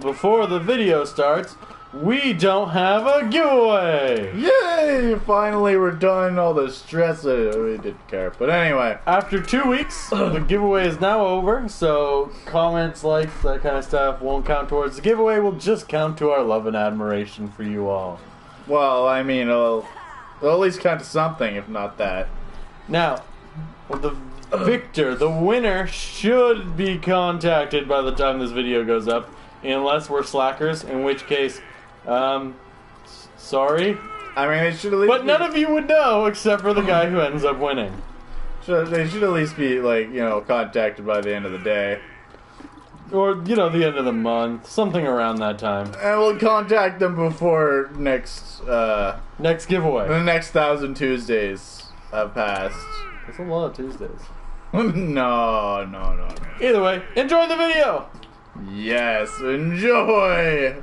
Before the video starts, we don't have a giveaway! Yay! Finally, we're done. All the stress. We didn't care. But anyway, After two weeks, the giveaway is now over, so comments, likes, that kind of stuff won't count towards the giveaway, will just count to our love and admiration for you all. well, I mean, it'll, it'll at least count to something, if not that. Now, the victor, the winner, should be contacted by the time this video goes up, unless we're slackers, in which case, um, s- sorry. I mean, they should at least. But be, none of you would know except for the guy who ends up winning. should, they should at least be like you know contacted by the end of the day, Or, you know, the end of the month, something around that time. and we'll contact them before next uh Next giveaway. the next thousand Tuesdays have passed. That's a lot of Tuesdays. no, no, no, no. Either way, enjoy the video! Yes, enjoy.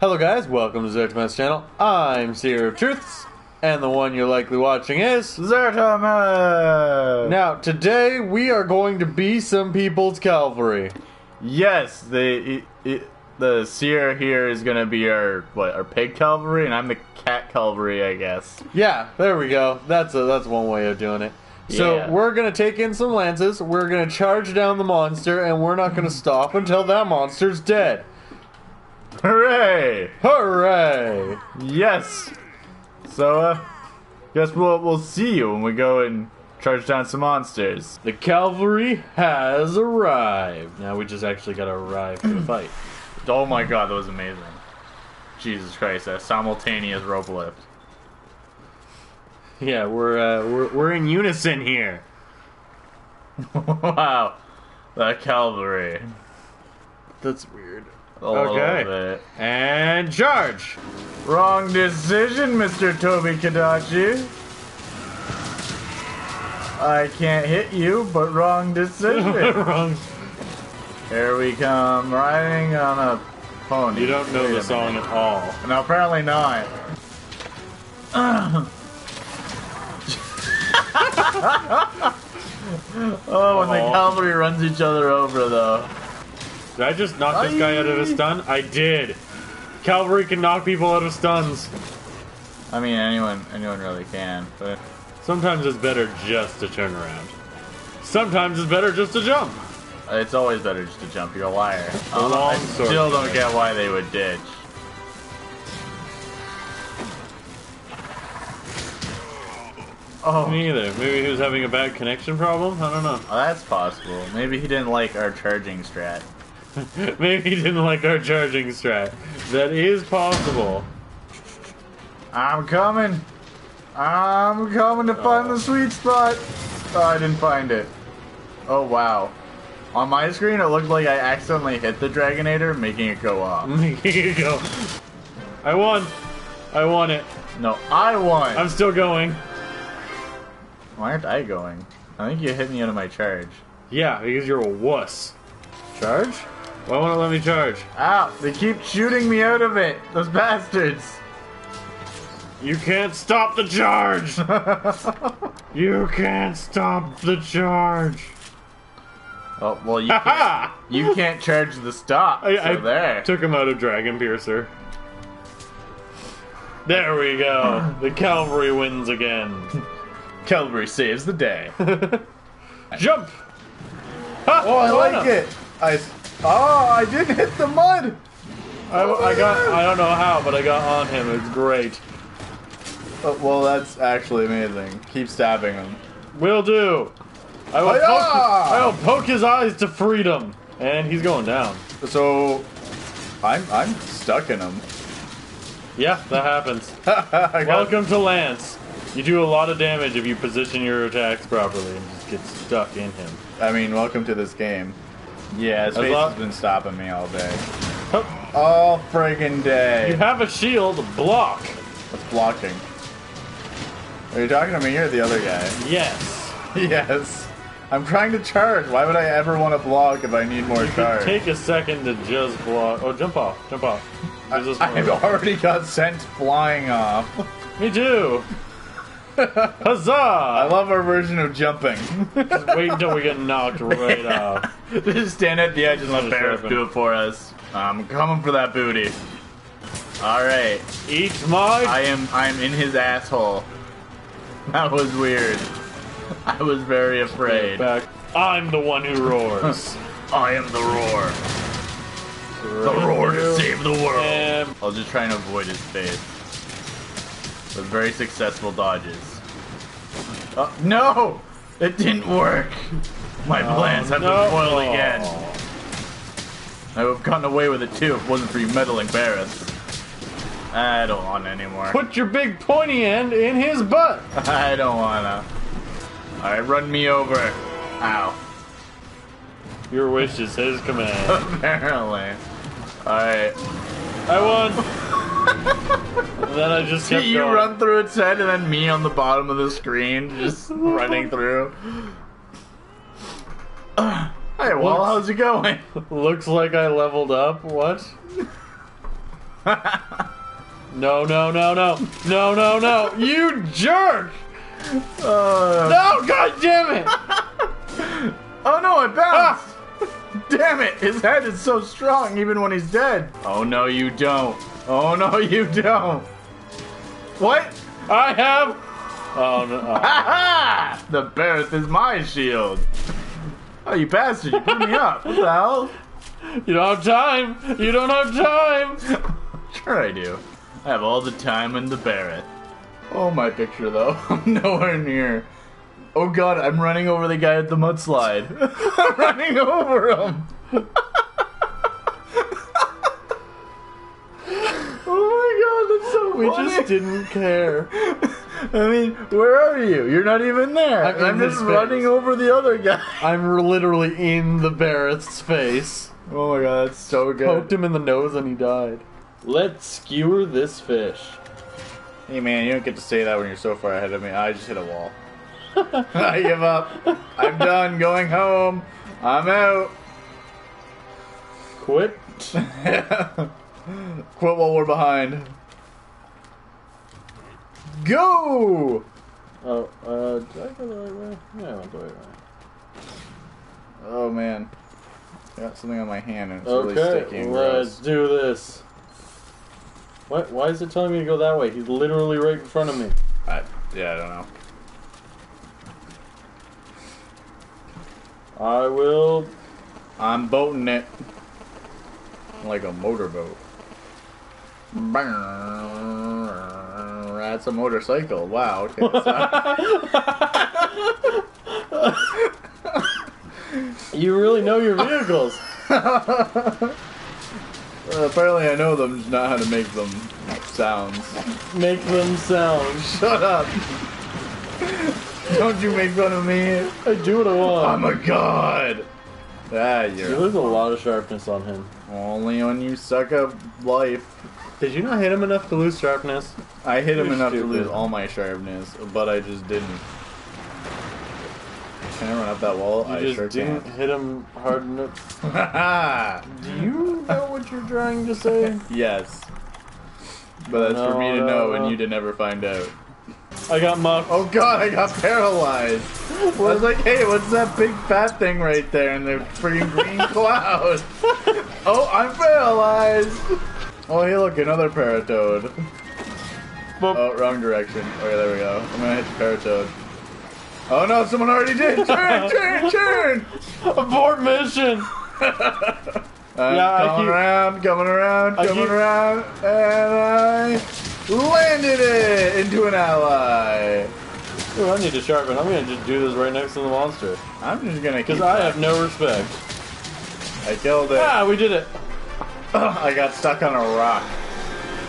Hello guys, welcome to Zaretameth's channel. I'm Seer of Truths, and the one you're likely watching is... Zaretameth. Now, today we are going to be some people's cavalry. Yes, the the seer here is gonna be our what our pig cavalry, and I'm the cat cavalry, I guess. Yeah, there we go. That's a, that's one way of doing it. So Yeah. we're gonna take in some lances, we're gonna charge down the monster, and we're not gonna stop until that monster's dead. Hooray! Hooray! Yes. So, uh, guess we'll we'll see you when we go and charge down some monsters. The cavalry has arrived. Now we just actually gotta arrive to the fight. Oh my god, that was amazing! Jesus Christ, a simultaneous rope lift. Yeah, we're uh, we're we're in unison here. wow, the cavalry. That's weird. A Okay. bit. And charge. Wrong decision, Mr. Tobi-Kadachi. I can't hit you, but wrong decision. Wrong. Here we come, riding on a pony. You don't know Wait the song at all. No, apparently not. oh, when the cavalry runs each other over, though. Did I just knock this guy out of a stun? I did. Cavalry can knock people out of stuns. I mean, anyone, anyone really can, but Sometimes it's better just to turn around. Sometimes it's better just to jump. it's always better just to jump. You're a liar. I don't know- long I still don't get why they would ditch. Oh, Me either. Maybe he was having a bad connection problem? I don't know. Oh, that's possible. Maybe he didn't like our charging strat. Maybe he didn't like our charging strat. That is possible. I'm coming. I'm coming to find Oh. the sweet spot. Oh, I didn't find it. Oh, wow. On my screen, it looked like I accidentally hit the Dragonator, making it go off. Here you go. I won. I won it. No, I won. I'm still going. Why aren't I going? I think you hit me out of my charge. Yeah, because you're a wuss. Charge? Why won't it let me charge? Ow! They keep shooting me out of it. Those bastards. You can't stop the charge! you can't stop the charge! oh well, you can't, you can't charge the stop. I, so I there. took him out of Dragon Piercer. There we go. The cavalry wins again. Cavalry saves the day. Jump! Ha, Oh, I oh, like it. I oh, I didn't hit the mud. I, I got. I don't know how, but I got on him. It's great. Oh, well, that's actually amazing. Keep stabbing him. Will do. I will, poke, I will poke his eyes to freedom, and he's going down. So, I'm I'm stuck in him. Yeah, that happens. Welcome to Lance. You do a lot of damage if you position your attacks properly and just get stuck in him. I mean, welcome to this game. Yeah, his As face has been stopping me all day. Hup. All friggin' day. You have a shield, block. What's blocking? Are you talking to me or the other guy? Yes. yes. I'm trying to charge. Why would I ever want to block if I need more You charge? take a second to just block. Oh, jump off. Jump off. Us I've already got sent flying off. Me too. Huzzah! I love our version of jumping. Just Wait until we get knocked right off. Just stand at the edge and let Barroth do it for us. I'm coming for that booty. All right, Eat my. I am. I'm in his asshole. That was weird. I was very afraid. back. I'm the one who roars. I am the roar. The roar to save the world. And I was just trying to avoid his face. With very successful dodges. Uh, no! It didn't work! My plans have no. been foiled again. I would have gotten away with it too if it wasn't for you meddling Barris. I don't want anymore. Put your big pointy end in his butt. I don't wanna. Alright, run me over. Ow. Your wish is his command. Apparently. Alright. I won. then I just kept you going. run through its head and then me on the bottom of the screen just running through. Hey, well, Looks- how's it going? Looks like I leveled up. What? No, no, no, no, no, no, no! You jerk! Uh, No, god damn it! Oh no, I bounced! Damn it, his head is so strong even when he's dead. Oh no, you don't. Oh no, you don't. What? I have. Oh no! oh. The Barroth is my shield. Oh, you bastard, you put me up. What the hell? You don't have time. You don't have time. Sure I do. I have all the time in the Barroth. Oh, my picture though. I'm nowhere near. Oh god, I'm running over the guy at the mudslide. I'm running over him. We funny. just didn't care. I mean, where are you? You're not even there. I'm I'm just running over the other guy. I'm literally in the Barroth's face. Oh my god, that's so good. Poked him in the nose and he died. Let's skewer this fish. Hey man, you don't get to say that when you're so far ahead of me. I just hit a wall. I give up. I'm done going home. I'm out. Quit. Quit while we're behind. Go! Oh, uh, did I go the right way? Yeah, I went the right way. Oh man. I got something on my hand and it's really Okay, sticky and let's gross. do this. What? Why is it telling me to go that way? He's literally right in front of me. I, yeah, I don't know. I will. I'm boating it. Like a motorboat. That's a motorcycle. Wow. Okay. You really know your vehicles. Apparently, I know them, just not how to make them sounds. Make them sound. Shut up! Don't you make fun of me? I do what I want. I'm a god. Ah, You you're lose a lot of sharpness on him. only when you suck up life. Did you not hit him enough to lose sharpness? I hit him You're enough to lose all my sharpness, but I just didn't. Can I run up that wall? You I just sure didn't can. hit him hard enough. Do you know what you're trying to say? yes. But that's for me to No, know no, and you to never find out. I got muffed. Oh god, I got paralyzed. I was like, hey, what's that big fat thing right there in the freaking green cloud? oh, I'm paralyzed. Oh, hey, look, another paratoad. Boop. Oh, wrong direction. Okay, there we go. I'm gonna hit the paratoad. Oh no, someone already did. Turn, turn, turn. Abort mission. I'm Yeah, coming keep- around, coming around, I coming keep- around, and I landed it into an ally. Ooh, I need to sharpen. I'm gonna just do this right next to the monster. I'm just gonna Because I have no respect. I killed it. Ah, we did it. I got stuck on a rock.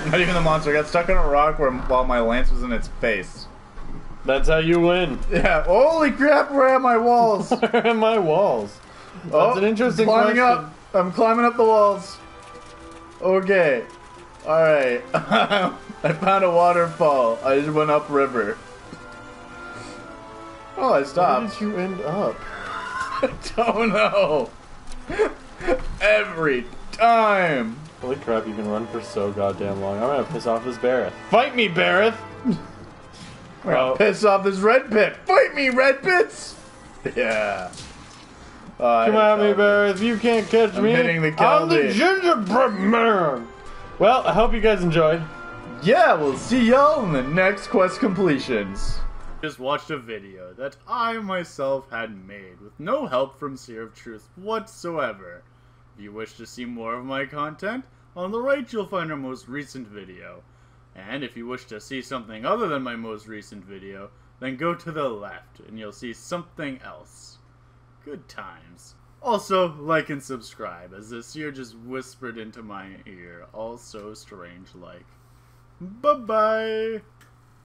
Not even the monster. I got stuck on a rock where, while my lance was in its face. That's how you win. Yeah. Holy crap! Where are my walls? Where are my walls? That's oh, an interesting climbing question. up. I'm climbing up the walls. Okay. All right. I found a waterfall. I just went up river. Oh, I stopped. Where did you end up? I don't know. Every time. Holy crap, you can run for so goddamn long. I'm gonna piss off this Barroth. Fight me, Barroth! We're gonna Oh. piss off this red pit. Fight me, red pits! Yeah. I Come hit at me, Calvin. you can't catch I'm me, hitting the I'm the gingerbread man. Well, I hope you guys enjoyed. Yeah, we'll see y'all in the next quest completions. Just watched a video that I myself had made with no help from Seer of Truth whatsoever. If you wish to see more of my content, on the right you'll find our most recent video. And if you wish to see something other than my most recent video, then go to the left and you'll see something else. Good times. Also, like and subscribe, as this year just whispered into my ear, all so strange like. Bye bye!